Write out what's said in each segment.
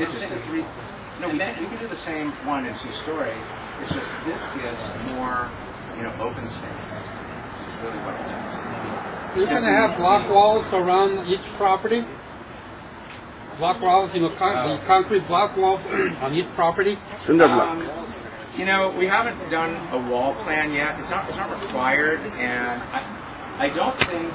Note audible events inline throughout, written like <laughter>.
It's just the three, no, we can, we can do the same one and two-story, it's just this gives more, you know, open space, is really what it does. You're gonna have block walls around each property? Block walls, you know, con- the concrete block walls <clears throat> on each property? Cinder block. Um, you know, we haven't done a wall plan yet. It's not, it's not required, and I, I don't think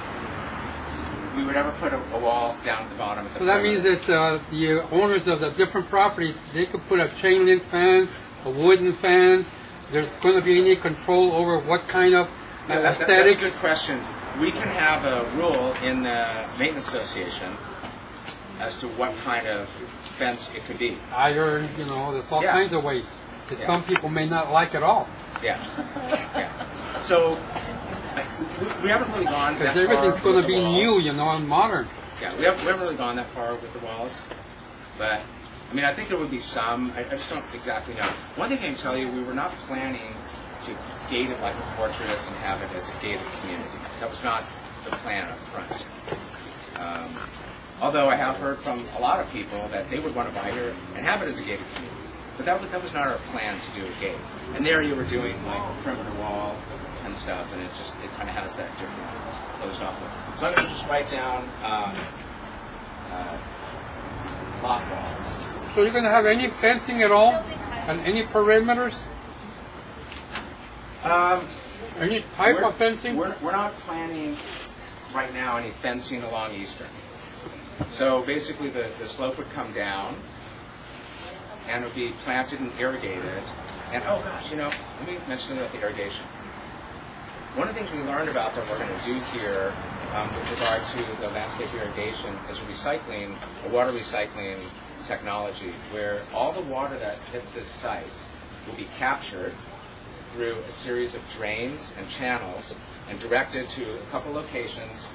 we would ever put a, a wall down at the bottom. At the So that means that uh, the owners of the different properties, they could put a chain link fence, a wooden fence. There's going to be any control over what kind of uh, Yeah, that's, that's a good question. We can have a rule in the maintenance association as to what kind of fence it could be. Iron, you know, there's all Yeah. kinds of ways that Yeah. some people may not like at all. Yeah, <laughs> yeah. So We, we haven't really gone that Because everything's going to be new, you know, and modern. Yeah, we haven't, we haven't really gone that far with the walls, but I mean, I think there would be some. I, I just don't exactly know. One thing I can tell you, we were not planning to gate it like a fortress and have it as a gated community. That was not the plan up front. Um, although I have heard from a lot of people that they would want to buy here and have it as a gated community. But that was, that was not our plan to do a gate. And there you were doing like a perimeter wall and stuff, and it just it kind of has that different closed off look. So I'm going to just write down um, uh, block walls. So you're going to have any fencing at all? And any perimeters? Um, Any type we're, of fencing? We're, we're not planning right now any fencing along Eastern. So basically, the, the slope would come down, and it would be planted and irrigated. And oh gosh, you know, let me mention about the irrigation. One of the things we learned about that we're going to do here um, with regard to the landscape irrigation is recycling, a water recycling technology, where all the water that hits this site will be captured through a series of drains and channels and directed to a couple locations.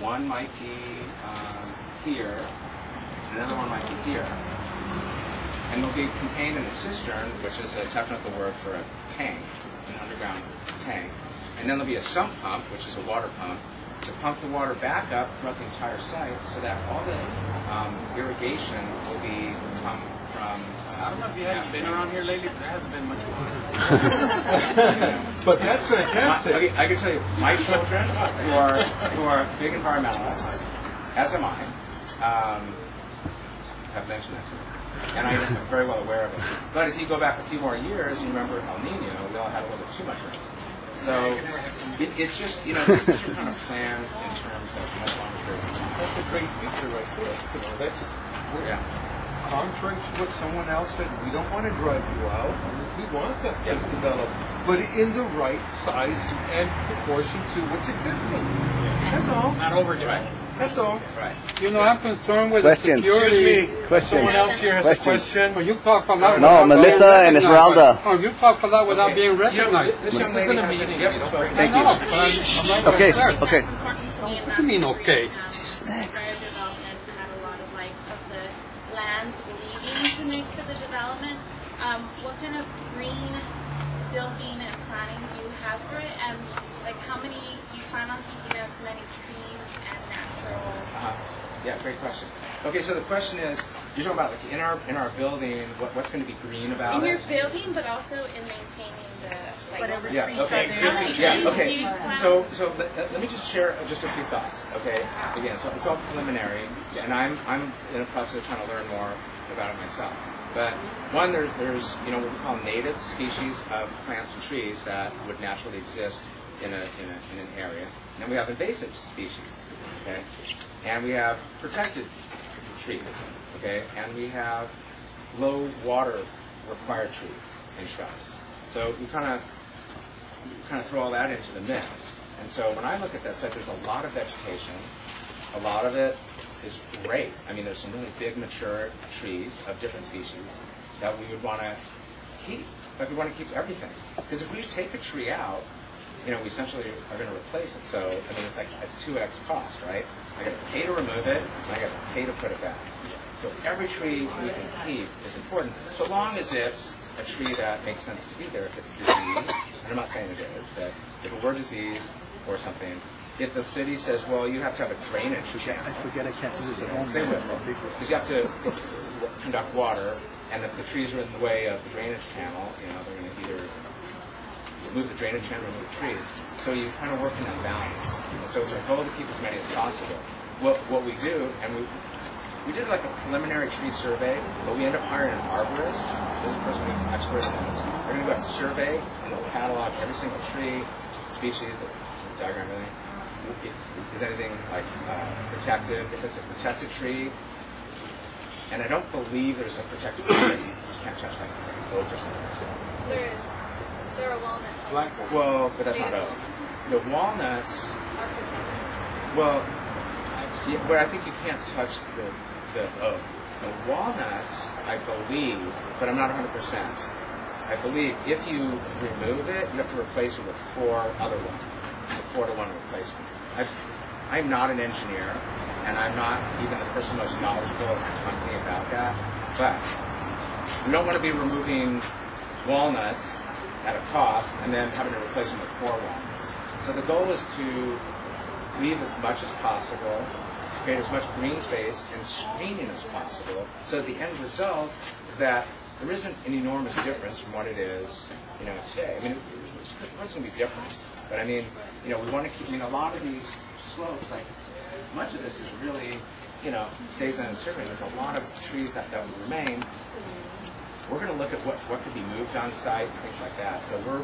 One might be um, here, another one might be here. And they'll be contained in a cistern, which is a technical word for a tank, an underground tank. And then there'll be a sump pump, which is a water pump, to pump the water back up throughout the entire site so that all the um, irrigation will be come from. Uh, I don't know if you haven't been around here lately, but there hasn't been much water. <laughs> But that's My, fantastic. okay, I can tell you, my children, who are who are big environmentalists, as am I, um, have mentioned that to me, and I am very well aware of it. But if you go back a few more years, you remember El Nino, we all had a little bit too much rain. So it, it's just you know this is your kind of plan in terms of periods of time. That's a great feature right there. You know, that's we're Yeah. contrary to what someone else said. We don't want to drive you out. We want that place developed, but in the right size and proportion to what's existing. That's all. Not overdo it. That's all. Right. You know, I'm concerned with the Questions? security. Questions? Someone else here has a Questions? question. Well, you've talked a lot. No, Melissa and recognized. Esmeralda. Oh, you talked a lot without Okay. being You recognized. this young This isn't a meeting, you haven't you know, spoken. But I'm, I'm Okay, to okay. important to me. and What do you mean, okay? because, Prior development had a lot of like of the lands leading to Nootka, the development. Um, what kind of green building and planning do you have for it? And like how many, do you plan on keeping as many trees and natural? Uh-huh. Yeah, great question. Okay, so the question is, you're talking about like in our in our building, what, what's going to be green about In your building, but also in maintaining the like Whatever Yeah. trees Okay. are there. How Yeah. Okay. do you plan? So so let, let- let me just share just a few thoughts. Okay. Again, so it's all preliminary, and I'm I'm in a process of trying to learn more about it myself. But one, there's there's you know what we call native species of plants and trees that would naturally exist in a in, a, in an area. And we have invasive species. Okay. And we have protected trees. Okay. And we have low water required trees and shrubs. So you kind of kind of throw all that into the mix. And so when I look at that site, there's a lot of vegetation. A lot of it is great. I mean, there's some really big mature trees of different species that we would want to keep. But we want to keep everything. Because if we take a tree out, you know, we essentially are going to replace it. So, I mean, it's like a 2x cost, right? I got to pay to remove it, and I got to pay to put it back. So every tree we can keep is important, so long as it's a tree that makes sense to be there. If it's diseased, and I'm not saying it is, but if it were diseased or something, if the city says, well, you have to have a drainage channel, I forget I can't do this at home. they will. Because you have to conduct water, and if the trees are in the way of the drainage channel, you know, they're going to either remove the drainage channel, remove the trees. So you kind of work in that balance. And so it's our goal to keep as many as possible. What, what we do, and we, we did like a preliminary tree survey, but we end up hiring an arborist. This person who's an expert in this. They're going to go out and survey, and they'll catalog every single tree, species, the diagram. Is anything like uh, protected? If it's a protected tree, and I don't believe there's a protected tree you can't touch like oak or something. There is. There are walnuts. Black, well, but that's not oak. The walnuts, well, yeah, but I think you can't touch the, the oak. The walnuts, I believe, but I'm not 100%. I believe if you remove it, you have to replace it with four other ones. It's a four to one replacement. I, I'm not an engineer, and I'm not even the person most knowledgeable at my company about that. But we don't want to be removing walnuts at a cost and then having to replace them with four walnuts. So the goal is to leave as much as possible, create as much green space and screening as possible. So the end result is that there isn't an enormous difference from what it is, you know, today. I mean, it's, it's going to be different, but I mean, you know, we want to keep. I mean, a lot of these slopes, like much of this is really, you know, stays undisturbed. There's a lot of trees that, that would remain. We're going to look at what, what could be moved on site and things like that. So we're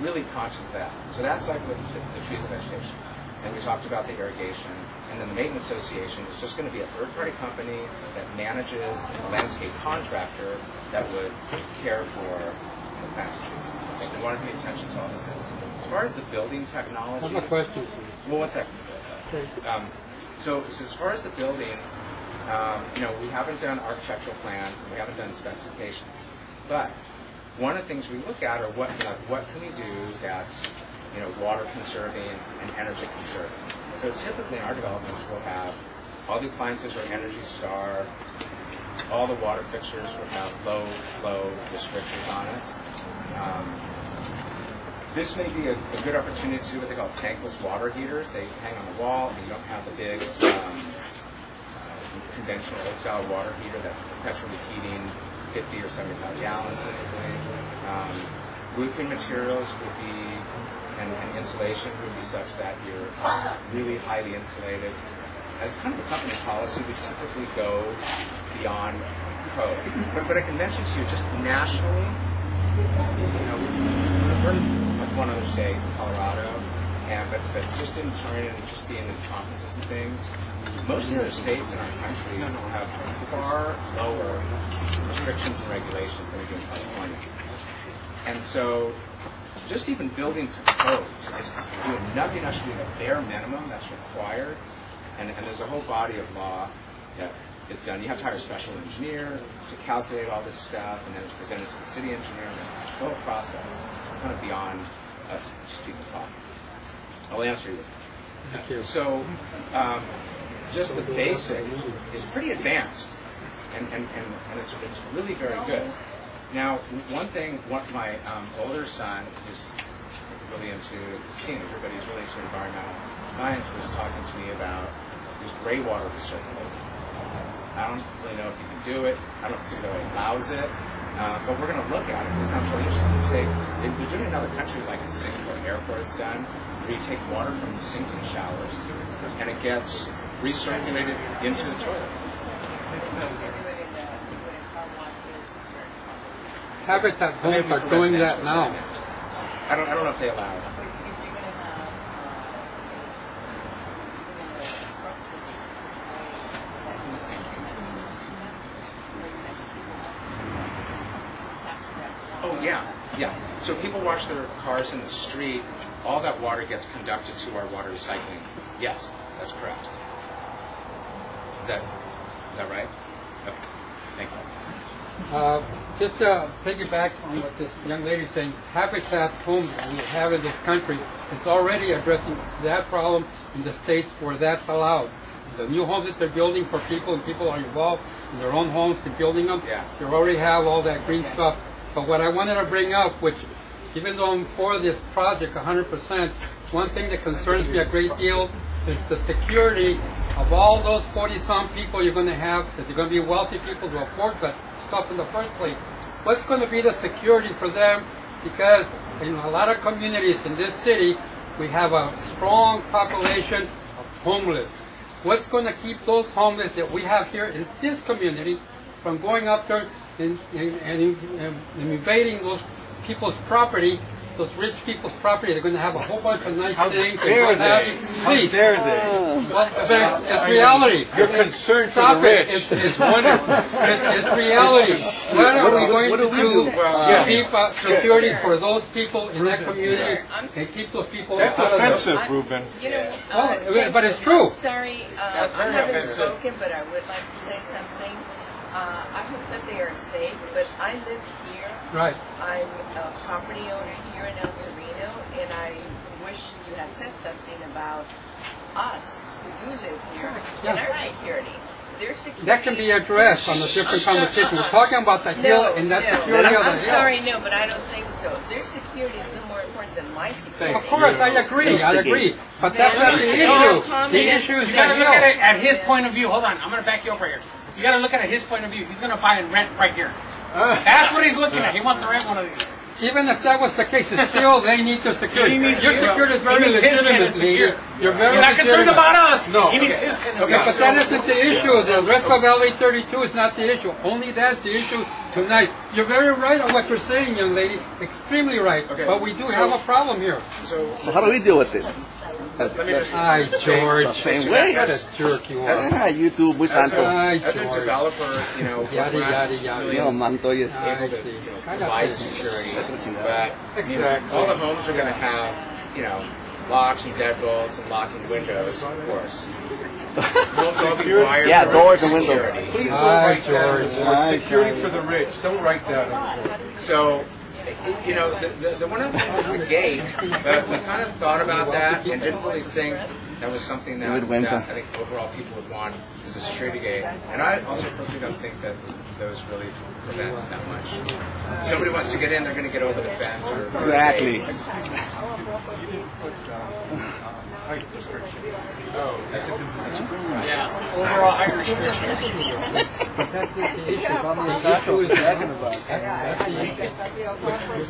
really conscious of that. So that's like with the, the trees and vegetation. And we talked about the irrigation. And then the maintenance association is just going to be a third-party company that manages a landscape contractor that would care for the plants and trees. Like we want to pay attention to all these things. As far as the building I technology, have a question for you. well, one second. Um, so, so as far as the building, um, you know, we haven't done architectural plans and we haven't done specifications. But one of the things we look at are what, you know, what can we do that's, you know, water conserving and energy conserving. So typically in our developments, we'll have all the appliances are Energy Star, all the water fixtures will have low flow restrictions on it. Um, this may be a, a good opportunity to do what they call tankless water heaters. They hang on the wall, and you don't have the big um, conventional old-style water heater that's perpetually heating 50 or 75 gallons typically. Um, roofing materials would be, and, and insulation would be such that you're really highly insulated. As kind of a company policy, we typically go beyond code. But, but I can mention to you just nationally, you know, we're in one other state, Colorado, and but, but just in trying and just being in conferences and things, most of the other states in our country will have far lower restrictions and regulations than we do in California. And so, just even building to code is doing nothing else to do the bare minimum that's required, and, and there's a whole body of law that it's done. You have to hire a special engineer to calculate all this stuff, and then it's presented to the city engineer, and it's a whole process. It's kind of beyond us just people talking. I'll answer you. Thank you. So, um, just the basic is pretty advanced, and, and, and, and it's, it's really very good. Now, one thing, what my um, older son is really into, his but he's really into environmental science, was talking to me about this gray water recirculator. I don't really know if you can do it. I don't see that it allows it. Uh, but we're going to look at it. Sounds really interesting. You take, they- they're doing it in other countries, like in Singapore Airport, it's done, where you take water from sinks and showers, and it gets recirculated into the toilet. Habitat homes are doing that now. I don't, I don't know if they allow it. Oh, yeah, yeah. So people wash their cars in the street, all that water gets conducted to our water recycling. Yes, that's correct. Is that, is that right? Okay, thank you. Uh, just to piggyback on what this young lady's saying, Habitat homes we have in this country is already addressing that problem in the states where that's allowed. The new homes that they're building for people and people are involved in their own homes in building them, Yeah. they already have all that green stuff. But what I wanted to bring up, which even though I'm for this project 100%, one thing that concerns me a great deal is the security of all those 40-some people you're going to have, that they're going to be wealthy people to afford that stuff in the first place, what's going to be the security for them? Because in a lot of communities in this city, we have a strong population of homeless. What's going to keep those homeless that we have here in this community from going up there and, and, and, and invading those people's property, those rich people's property? They're going to have a whole bunch of nice How things. and dare what have they? you. How Please. dare they? Well, but it's reality. Your concern for Stop the it. rich It's, is wonderful. it's, it's reality. What are we going what to do do do? to keep uh, security for those people in that community and keep those people That's out of the... offensive, Ruben. You know, Well, uh, but it's true. Sorry, uh, I haven't offensive. spoken, but I would like to say something. Uh, I hope that they are safe, but I live here. Right. I'm a property owner here in El Sereno, and I wish you had said something about us who do live here and Yeah. our security. Their. That can be addressed on a different <laughs> conversation. We're talking about the hill No, and that no. security of the I'm sorry, no, but I don't think so. Their security is no more important than my security. Of course, I agree, I agree. But that's not the issue. The issue is You the gotta look at it at his point of view. Hold on, I'm gonna back you up right here. You gotta look at it his point of view. He's gonna buy and rent right here. Uh. That's what he's looking at. He wants to uh. rent one of these. Even if that was the case, still, they need to secure. He needs- Your security is very he needs his legitimate, tenants You're very You're not concerned about us. No. He needs his tenants. Okay, but that isn't the issue. The rest of LA 32 is not the issue. Only that's the issue tonight. You're very right on what you're saying, young lady. Extremely right. Okay, But we do so- have a problem here. So So how do we deal with it? let me just. Hi, The George. same way. What a jerk you are. Ah, you too, muy As a, santo. Hi, as a George. developer, you know, Yada, we're not yada, yada. really No, Montoya. I able to you know, got provide this. security, That's what you but know, Exactly. all the homes are going to have, you know, locks and deadbolts and locking windows, of course. Homes will all be wired Yeah, doors and windows. security. Please don't Hi, write that on George. Security for the rich. Don't write that on the board. So, you know, the, the, the one of the things was the gate, but we kind of thought about that and didn't really think that was something that, David Wenza. that I think overall people would want is a security gate. And I also personally don't think that those really prevent that much. Somebody wants to get in, they're going to get over the fence. Or, or the Exactly. gate. Yeah. Overall height restriction. That's not the issue. The issue is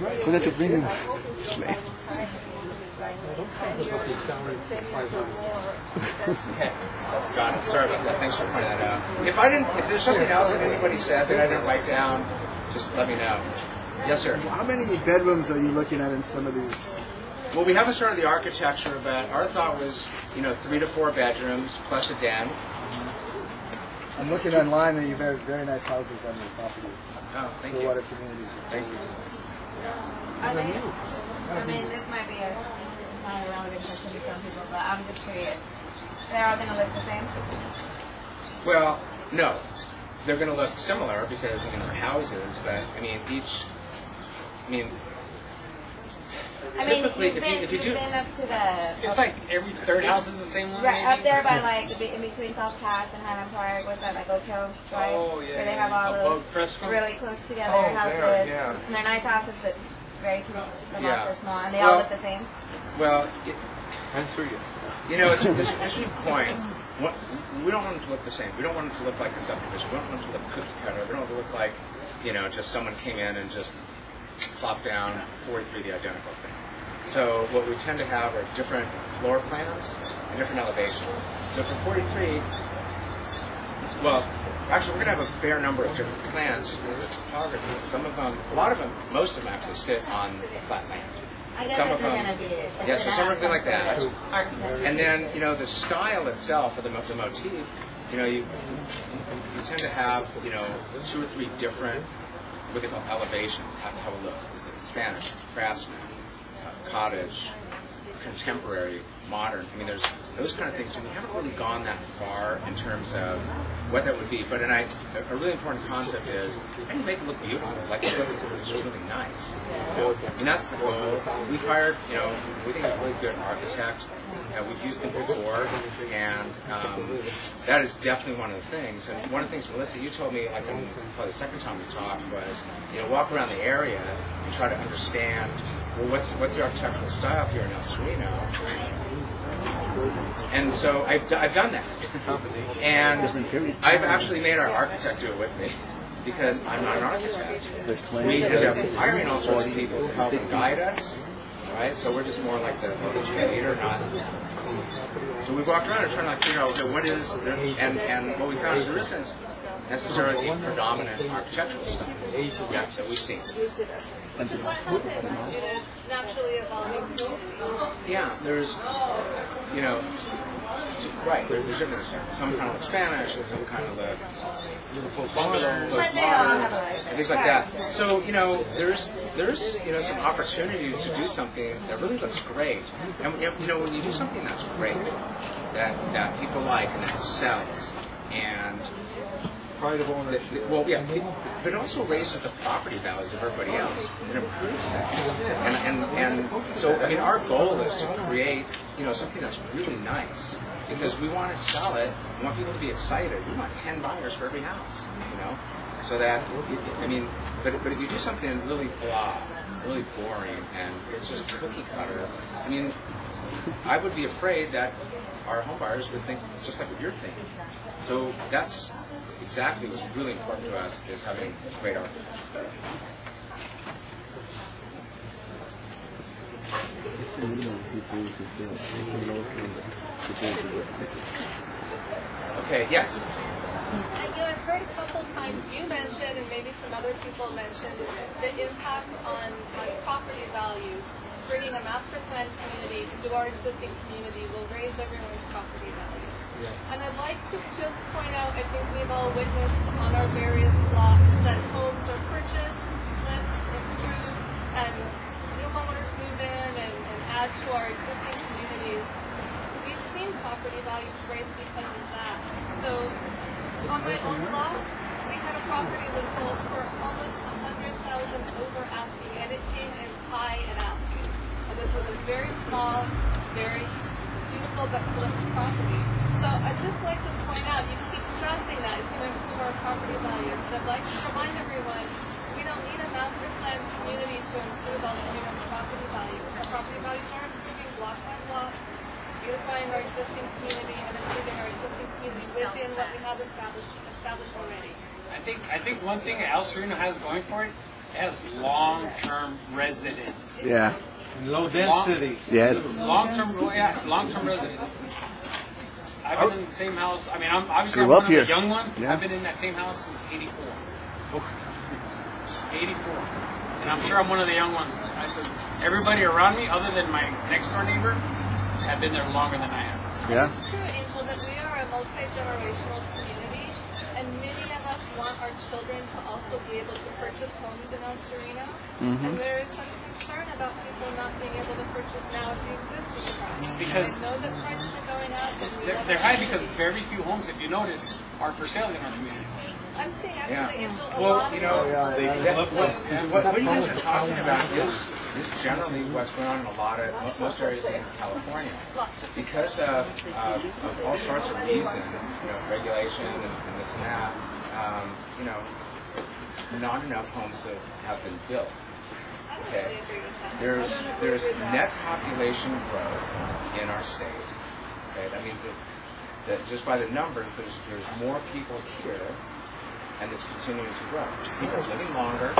that's the issue. Who that you bring? Okay. Got it. Sorry about that. Thanks for pointing that out. If I didn't, if there's something else that anybody said that I didn't write down, just let me know. Yes, sir. How many bedrooms are you looking at in some of these? Well, we haven't started the architecture, but our thought was, you know, three to four bedrooms plus a den. Mm-hmm. I'm looking online and you have very nice houses on your property. Oh, thank For you. water communities. Thank you. Are they, I mean, this might be a not a relevant question to some people, but I'm just curious. They're all going to look the same? Well, no, they're going to look similar because you know they're houses, but I mean each. I mean, I mean, typically, you've if you if you you've do, been up to the... It's like every third house is the same one. Right, up there by like, in between South Pass and Highland Park, what's that, like Oak Hill Drive? Oh, yeah, Where they have all Above those Fresco. really close together Oh, houses. there, yeah. And they're nice houses, but very small. The Yeah. lots are small, and they Well- all look the same. well, it, Answer you. you know, it's an interesting point. What, we don't want them to look the same. We don't want them to look like a subdivision. We don't want them to look cookie cutter. We don't want them to look like, you know, just someone came in and just plopped down 43 the identical thing. So what we tend to have are different floor plans and different elevations. So for 43, well, actually we're going to have a fair number of different plans just because of the topography. Some of them, a lot of them, most of them actually sit on the flat land. Some of them- going to be... it's yeah, so some gonna be like that. of. And then, you know, the style itself, or the, the motif, you know, you, you tend to have, you know, two or three different, what they call elevations, how, how it looks. Is it Spanish, craftsman, uh, cottage, contemporary, modern? I mean, there's those kind of things. And we haven't really gone that far in terms of what that would be. But and I, a really important concept is, how do you make it look beautiful? Like, it looks really nice. And that's the goal. We've hired, you know, we think a really good architect. Uh, we've used them before, and um, that is definitely one of the things. And one of the things, Melissa, you told me, like, probably the second time we talked, was, you know, walk around the area and try to understand, well, what's what's the architectural style here in El Sereno? And so I've, I've done that. <laughs> And I've actually made our architect do it with me because I'm not an architect. We end up hiring all sorts of people to help and guide us, right? So we're just more like the, cheerleader, not. So we walked around and trying to figure out okay, what is, the, and and what we found is there isn't necessarily the predominant architectural style yeah, that we've seen. naturally evolving community. Yeah, there's, you know, right. There's, different some kind of like Spanish and some kind of the bungalow, But they all have a and things like that. So you know, there's there's you know some opportunity to do something that really looks great, and you know when you do something that's great, that that people like and that sells, and Pride of ownership. well, yeah, it- but it also raises the property values of everybody else. It improves things. And, and, and so, I mean, our goal is to create, you know, something that's really nice because we want to sell it. We want people to be excited. We want 10 buyers for every house, you know, so that, I mean, but, but if you do something really blah, really boring, and it's just cookie cutter, I mean, I would be afraid that our home buyers would think just like what you're thinking. So that's exactly what's really important to us is having great art. Okay, yes. You I've heard a couple times you mentioned, and maybe some other people mentioned, the impact on, on property values. Bringing a master plan community into our existing community will raise everyone's property And I'd like to just point out, I think we've all witnessed on our various blocks that homes are purchased, flipped, improved, and new homeowners move in and, and add to our existing communities. We've seen property values raise because of that. So on my own lot, we had a property that sold for almost a hundred thousand over asking, and it came in high and asking. And this was a very small, very beautiful but flipped property. So I'd just like to point out, you keep stressing that it's going to improve our property values, and I'd like to remind everyone, we don't need a master plan community to improve Altona's property values. Our property values are improving block by block, beautifying our existing community and improving our existing community within what we have established established already. I think I think one thing El Sereno has going for it, it has long-term residents. Yeah. Low density. Yes. Long-term, yeah, long-term residents. I've been in the same house. I mean, I'm obviously I'm one up of the here. young ones. Yeah. I've been in that same house since '84. '84, and I'm sure I'm one of the young ones. I, everybody around me, other than my next door neighbor, have been there longer than I have. Yeah. It's true, Angel, that we are a multi-generational community, and many of us want our children to also be able to purchase homes in El Sereno. Mm-hmm. And there is some concern about people not being able to purchase now at the existing price. Because- I know that prices are going up. They're, they're high because very few homes, if you notice, are for sale in our community. I'm seeing Yeah. actually, Angel, a Well, lot you of know, homes yeah, on they, that, what, what, what, you guys are talking about is, is generally what's going on in a lot of most areas in California. Lots of Because of, uh, of all sorts of reasons, you know, regulation and, and this and that, um, you know, not enough homes have, have been built. Okay. really agree with that. There's I don't agree there's net population growth in our state. Okay, that means that, that just by the numbers, there's there's more people here, and it's continuing to grow. People are living longer,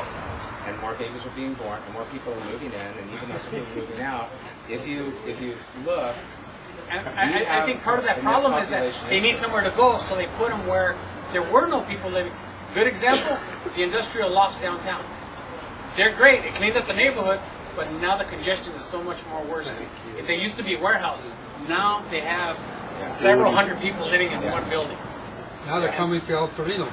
and more babies are being born, and more people are moving in, and even though some people are moving out, if you if you look, And I, I, I think part of that problem is that they need somewhere to go, so they put them where there were no people living. Good example, the industrial lofts downtown. They're great. They cleaned up the neighborhood, but now the congestion is so much more worse. If they used to be warehouses, now they have several hundred people living in one building, Now they're coming to El Sereno.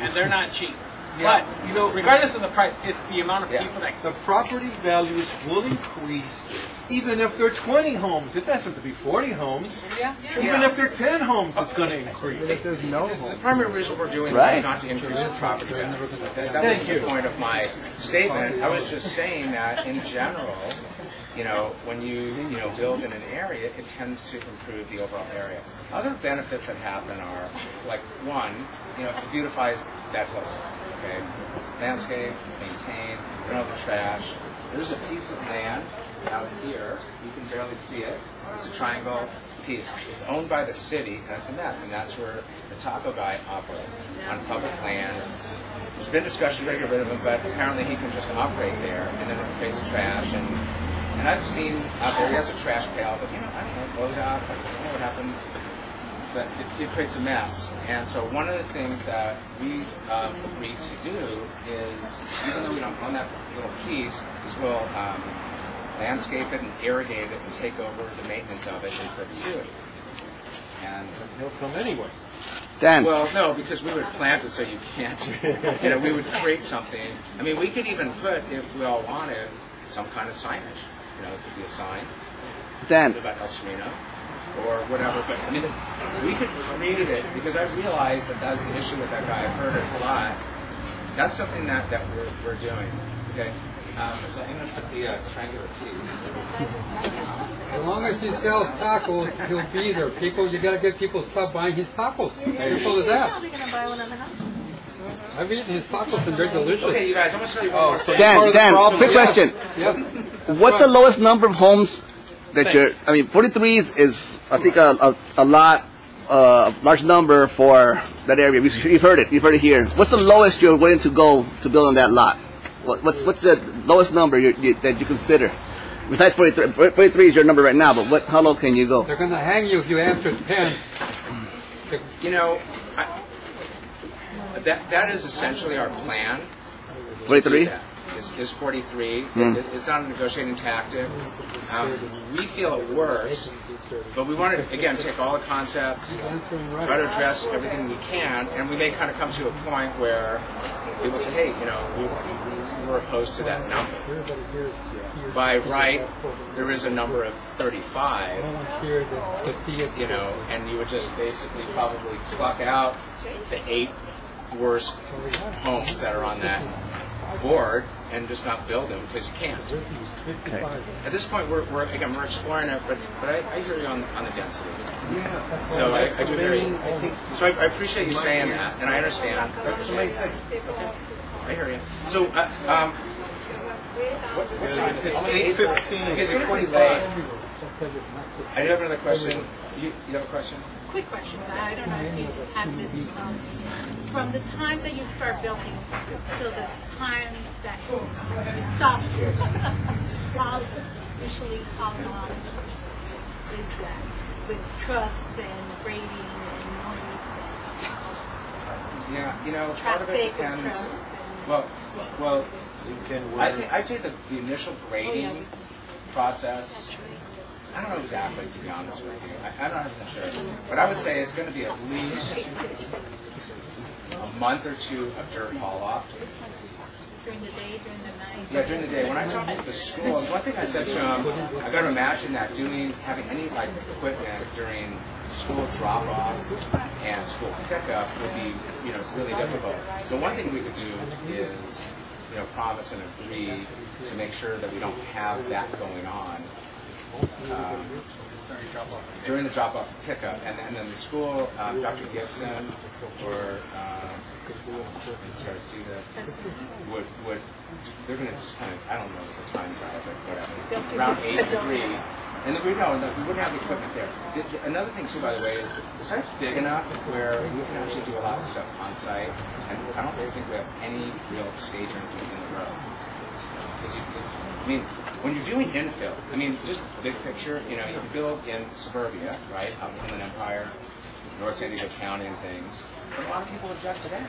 and they're not cheap. Yeah, but you know- regardless of the price, it's the amount of Yeah. people that The property values will increase even if there are 20 homes. It doesn't have to be 40 homes. yeah. Even if there are 10 homes, it's going to increase. If there's no the primary reason we're doing this Right. is not to increase the property value. That, that Thank was you. the point of my statement. I was just saying that in general, you know, when you you know build in an area, it tends to improve the overall area. Other benefits that happen are like one, you know, it beautifies that hillside. Okay, landscape, maintained, you don't the trash. there's a piece of land out here. You can barely see it. It's a triangle piece. It's owned by the city, it's a mess. And that's where the taco guy operates on public land. There's been discussion to get rid of him, but apparently he can just operate there, and then it creates trash. And and I've seen out there he has a trash pail, but you know I don't know, it blows out. I don't know what happens but it, it creates a mess. And so one of the things that we um, agreed to do is, even though we don't own that little piece, is we'll um, landscape it and irrigate it and take over the maintenance of it in perpetuity. And He'll come anyway. Dan, well, no, because we would plant it so you can't. You know, we would create something. I mean, we could even put, if we all wanted, some kind of signage. You know, it could be a sign Dan, about El Sereno or whatever. But I mean, we could create it because I realized that that's the issue with that guy. I've heard it a lot. That's something that, that we're, we're doing. Okay. Um, so I'm going to put the uh, triangular piece. As long as he sells tacos, he'll be there. People, you gotta get people to stop buying his tacos. Simple as that. Probably gonna buy one in the house. I've eaten his tacos and they're delicious. Okay, you guys, I'm going to tell you one Oh, more so thing. Dan, part Dan, quick is- question. Yes. What's the lowest number of homes that you're? I mean, 43 is, is I think a, a, a lot, uh, large number for that area. You've you've heard it. You've heard it here. What's the lowest you're willing to go to build on that lot? What, what's what's the lowest number you, you, that you consider? Besides 43, 43 is your number right now, but what? How low can you go? They're gonna hang you if you answer ten. You know, I, that that is essentially our plan. 43? Is, is 43. Hmm. It, it's not a negotiating tactic. Um, we feel it works, but we want to again take all the concepts, try to address everything we can, and we may kind of come to a point where people say, "Hey, you know, we, we're opposed to that number." By right, there is a number of 35 No one's here to, to see it. you know, and you would just basically probably pluck out the eight worst homes that are on that board and just not build them because you can't. Okay. At this point, we're, we're again we're exploring it, but but I, I hear you on on the density. Yeah. So I, That's I the do hear you. I think So I, I appreciate you saying that, and I understand. that's the main thing. I hear you. So uh, um, what, what's time is it? Almost Eight 8:15. Okay, it's getting pretty late. I do have another question. You, you have a question? Quick question, but I don't know if you have this. Um, from the time that you start building till the time that you stop, <laughs> how officially how long is that with trusts and grading and noise Yeah, you know, part of it traffic and depends. trucks? Well, well, Can I we- think I'd say the, the initial grading Oh, process. I don't know exactly, to be honest with you. I, I'm not 100% sure, but I would say it's going to be at least a month or two of dirt haul off. during the day, during the night. Yeah, during the day. When I talked to the school, one thing I said to them, I've got to imagine that doing having any like equipment during school drop off and school pickup would be, you know, really difficult. So one thing we could do is, you know, promise and agree to make sure that we don't have that going on. Um, during the drop-off pickup, and, and then the school, um, Dr. Gibson or um, Ms. Garcia would would they're going to just kind of I don't know what the times are, but whatever. Around eight to three, and then we know no, we wouldn't have the equipment there. The, the- another thing too, by the way, is the site's big enough where we can actually do a lot of stuff on site, and I don't really think we have any real staging in the road. Because you, 'cause, I mean, when you're doing infill, I mean, just big picture, you know, you can build in suburbia, right, out in Inland Empire, North San Diego County and things, but a lot of people object to that.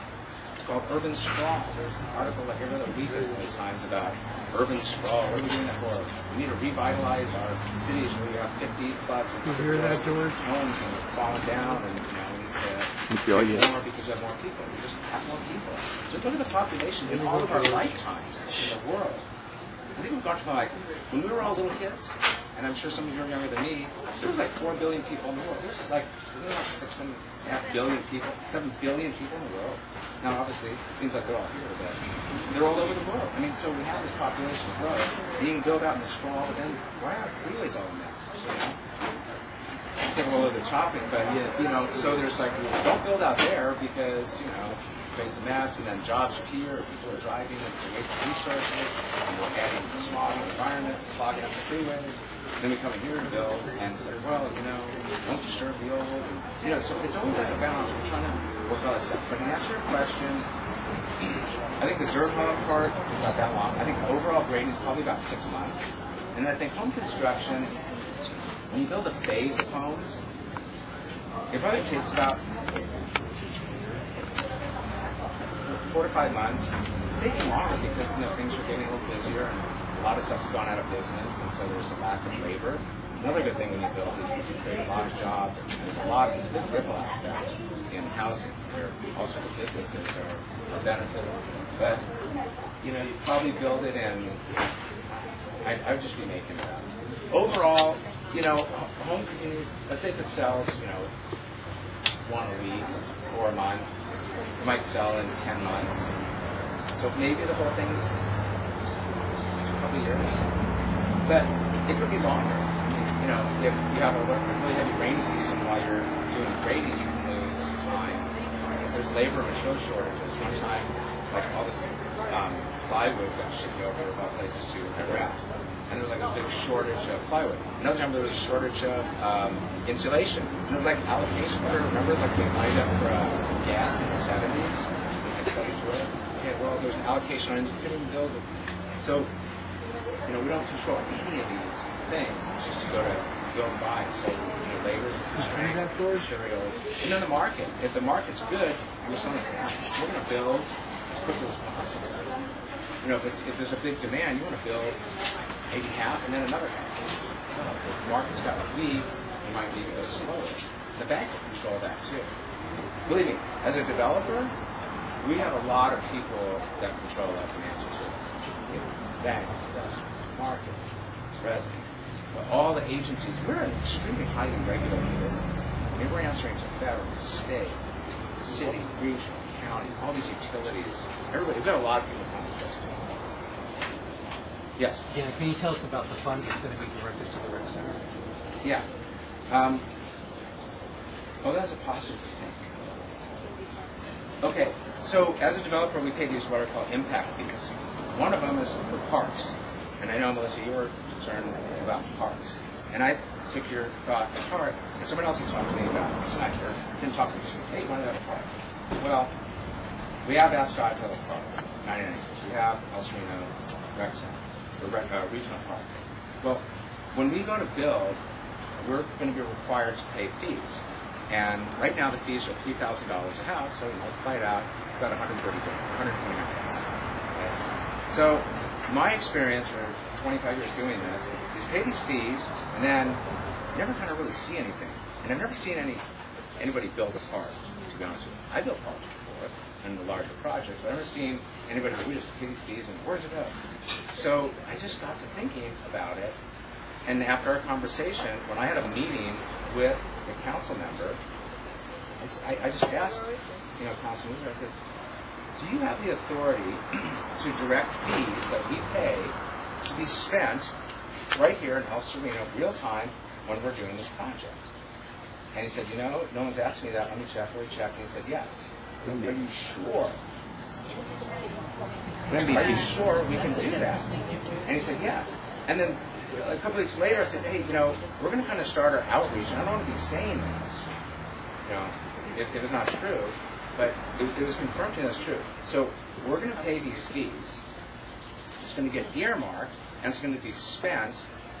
It's called urban sprawl. There's an article like every other week at the Times about urban sprawl. What are we doing that for? We need to revitalize our cities where you have 50 plus and You hear that, George? homes and they're falling down, and you know we need to Oh, yes. more because we have more people. We just have more people. Just look at the population in all of our lifetimes in the world. I think we've gone from like when we were all little kids, and I'm sure some of you are younger than me. There was like four billion people in the world. There's like six a half billion people, seven billion people in the world. Now, obviously, it seems like they're all here, but they're all over the world. I mean, so we have this population growth being built out in the sprawl, but then why are freeways all a mess? You know? It's a whole other topic, but yeah, you know, so there's like, don't build out there because you know creates a mess, and then jobs here, people are driving, and it's a waste resources, and we're adding smog in the environment, clogging up the freeways. Then we come in here to build, and it's like, well, you know, don't disturb the old. You know, so it's always like a balance. We're trying to work all that stuff. But to answer your question, I think the dirt hog part is not that long. I think the overall grading is probably about six months. And I think home construction, when you build a phase of homes, it probably takes about four to five months. It's taking longer because you know, things are getting a little busier and a lot of stuff's gone out of business, and so there's a lack of labor. Another good thing when you build is you create a lot of jobs. There's a lot of there's a ripple effect in housing where all sorts of businesses are, are benefiting. But you know, you probably build it in. I, I would just be making up. Overall, you know, home communities. Let's say if it sells, you know, one a week or a month, might sell in ten months. So maybe the whole thing's a couple years, but it could be longer. You know, if you have a really heavy rainy season while you're doing grading, you can lose time. If There's labor and material shortages. One time, like all this um, plywood got shipped over about places to Iraq, and there was like a big shortage of plywood. Another time there was a shortage of um, insulation. And there was like allocation. Remember, like we lined up for uh, gas in the 70s, like 72. Okay, well, there's an allocation on it. You build. So you know, we don't control any of these things. It's just you go to go and buy. So, you know, labor's constrained, materials. And then the market. If the market's good, we're selling. We're going to build as quickly as possible. You know, if it's if there's a big demand, you want to build maybe half and then another half. Well, if the market's got a weak, you might to go slower. The bank will control that too. Believe me, as a developer, we have a lot of people that control us and answer to us. You market, residents, but all the agencies. We're an extremely highly regulated business. I mean, we're answering to federal, state, city, regional, county, all these utilities. Everybody, we've got a lot of people telling us. Yes. Yeah, can you tell us about the funds that's going to be directed to the rec center? Yeah. Um, oh, that's a positive thing. Okay, so as a developer, we pay these what are called impact fees. One of them is for parks, and I know Melissa, you were concerned about parks, and I took your thought to heart. And someone else had talked to me about it, so I here didn't talk to me. Hey, you want to have a park? Well, we have Ascot Hill Park, 99 acres. We have El Sereno Rec Center, the rec, uh, regional park. Well, when we go to build, we're going to be required to pay fees. And right now the fees are three thousand dollars a house, so you multiply it out, about 130 grand, 129 grand. Okay. So my experience for 25 years doing this is pay these fees, and then never kind of really see anything. And I've never seen any anybody build a park. To be honest with you, I built parks before in the larger projects, but I've never seen anybody we just pay these fees and where's it go? So I just got to thinking about it, and after our conversation, when I had a meeting with a council member, I just asked, you know, council member, I said, do you have the authority <clears throat> to direct fees that we pay to be spent right here in El Sereno, real time, when we're doing this project? And he said, you know, no one's asked me that. Let me check. Let me check. And he said, yes. Are you sure? Are you sure we can do that? And he said, yeah. And then a couple weeks later, I said, hey, you know, we're going to kind of start our outreach. And I don't want to be saying this, you know, if, if it's not true, but it, it was confirmed to that's true. So we're going to pay these fees. It's going to get earmarked, and it's going to be spent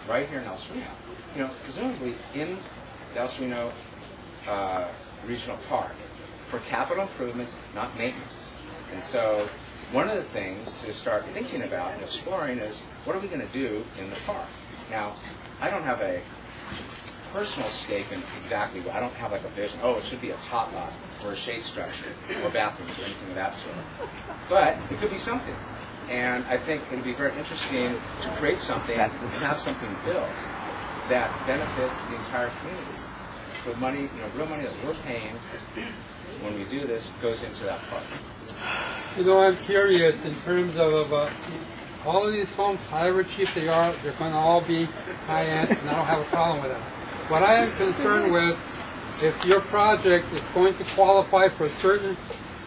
right here in El Sereno. You know, presumably in the El Sereno uh, Regional Park for capital improvements, not maintenance. And so one of the things to start thinking about and exploring is what are we going to do in the park? Now, I don't have a personal stake in exactly what, I don't have like a vision, oh, it should be a top lot or a shade structure or bathrooms or anything of that sort. But it could be something. And I think it would be very interesting to create something and have something built that benefits the entire community. So money, you know, real money that we're paying when we do this goes into that park. You know, I'm curious in terms of uh, all of these homes, however cheap they are, they're going to all be high end, and I don't have a problem with that. What I am concerned with, if your project is going to qualify for certain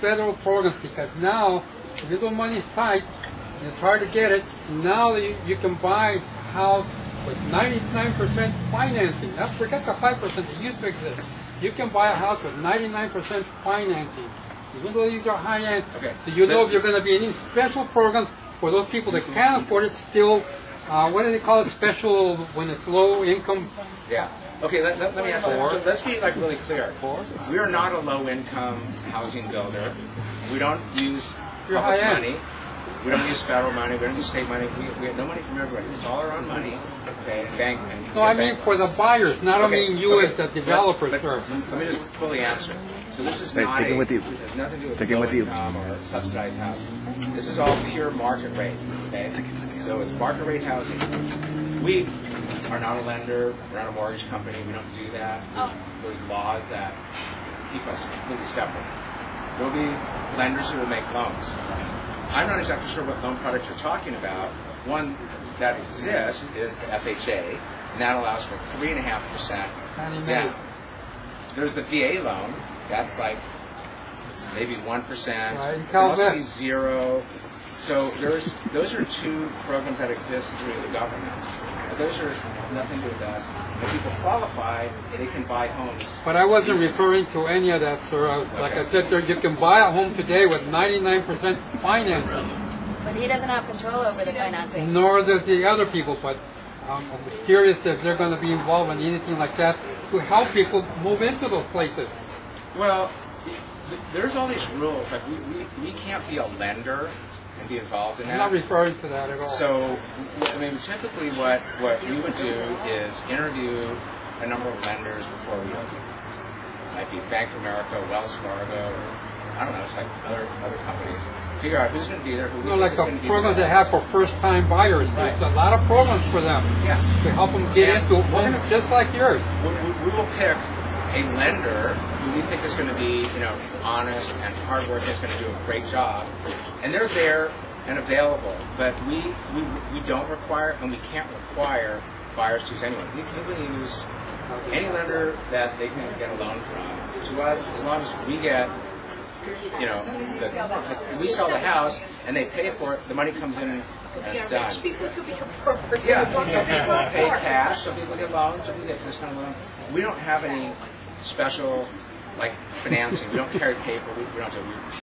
federal programs because now, your money is tight, and it's hard to get it, now you, you can buy a house with 99% financing. Now forget the 5% that used to exist. You can buy a house with 99% financing. Even though these are high end, Okay. do you know But- if you're going to be any special programs for those people that can't afford it still? Uh, what do they call it? Special when it's low income Yeah. Okay, let, let, let me ask you, so let's be like really clear. We are not a low-income housing builder. We don't use You're public high-end. money. We don't use federal money. We don't use state money. We, we get no money from everybody. It's all our own money. Okay, bank. And you No, I mean bank for the buyers, not I mean you okay. as the developer, But- sir. Let me just fully answer. So this is Hey, not take it a, with you. This has nothing to do with Take it with you. or subsidized housing. This is all pure market rate. Okay. So it's market rate housing. We are not a lender. We're not a mortgage company. We don't do that. Oh. There's, there's laws that keep us completely separate. There'll be lenders who will make loans. I'm not exactly sure what loan product you're talking about. One that exists is the FHA, and that allows for three and a half percent down. There's the VA loan. That's like maybe one percent. Right, and also be zero. So there's those are two programs that exist through the government. But those are nothing to do with us. When people qualify, they can buy homes. But I wasn't referring to any of that, sir. I was, like I said, there, you can buy a home today with 99% financing, But he doesn't have control over the financing. nor does the other people. But um, I was curious if they're going to be involved in anything like that to help people move into those places. Well, there's all these rules. Like we, we, we can't be a lender and be involved in that. I'm not referring to that at all. So, I mean, typically what, what we would do is interview a number of lenders before we open. Might be Bank of America, Wells Fargo, or, I don't know, it's like other, other companies. Figure out who's going to be there, who you know, like the going to be programs the they have for first-time buyers. There's a lot of programs for them Yeah. to help them get And into we're homes gonna- just like yours. We, we, we will pick a lender who we think is going to be, you know, honest and hardworking, is going to do a great job, and they're there and available. But we, we, we don't require and we can't require buyers to use anyone. We can use any lender that they can get a loan from. To us, as long as we get, you know, the, we sell the house and they pay for it, the money comes in and it's done. Yeah, some people pay cash, some people get loans, some people get this kind of loan. We don't have any special, like, financing. We don't carry paper, we, we don't do, we